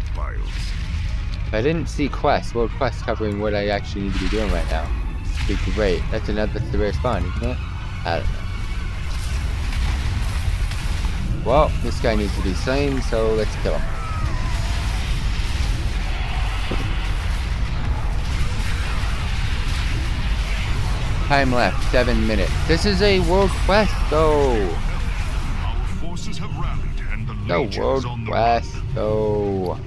If I didn't see quest, world quest covering what I actually need to be doing right now, be great. That's another that's the rare spawn, isn't it? I don't know. Well, this guy needs to be slain, so let's kill him. Time left, seven minutes. This is a world quest, though. Forces have rallied and the The Legion world is on the quest, though.